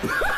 Ha